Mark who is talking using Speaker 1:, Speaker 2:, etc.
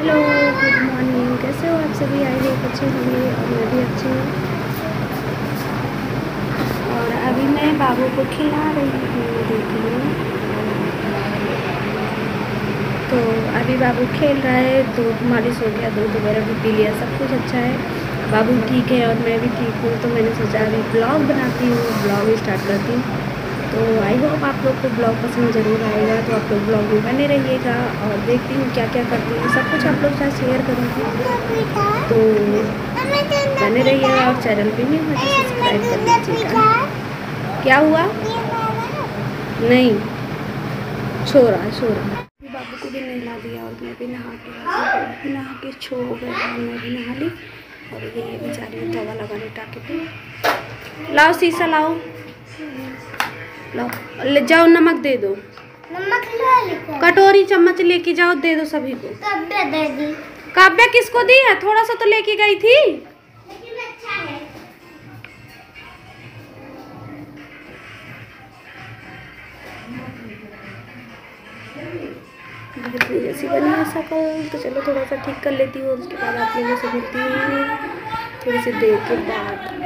Speaker 1: Hello good morning कैसे हो आप सभी? आई होप अच्छे होंगे और मैं भी अच्छी हूँ। और अभी मैं बाबू को खिला रही हूँ देखिए तो अभी बाबू खेल रहा है, दूध मालिश हो गया, दूध वगैरह भी पी लिया, सब कुछ अच्छा है। बाबू ठीक है और मैं भी ठीक हूँ तो मैंने सोचा अभी ब्लॉग बनाती हूँ, ब्लॉग स्टार्ट करती हूँ। तो आई होप आप लोग को ब्लॉग पसंद ज़रूर आएगा तो आप लोग ब्लॉग में बने रहिएगा और देखती हूँ क्या क्या करती हूँ। सब कुछ आप लोग साथ शेयर करूँगी। तो बने रहिएगा और चैनल पे नहीं मुझे सब्सक्राइब कर लीजिएगा। क्या हुआ? नहीं। छोरा छोरा। बाबू को भी नहला दिया और मैं भी नहा के नहा के छो गया मैं भी नहा ली। और ये बेचारी तवा लगाने टाके पे लाओ, शीशा लाओ। लो। ले जाओ नमक दे दो।
Speaker 2: नमक
Speaker 1: कटोरी चम्मच लेके जाओ दे दो सभी को।
Speaker 2: काव्य
Speaker 1: किसको दी है? थोड़ा सा तो लेके गई थी।
Speaker 2: लेकिन अच्छा है।
Speaker 1: जैसी बनी है शकल तो चलो थोड़ा सा ठीक कर लेती हूँ। उसके बाद आप लोगों से मिलती हूँ। थोड़ी सी देर के बाद।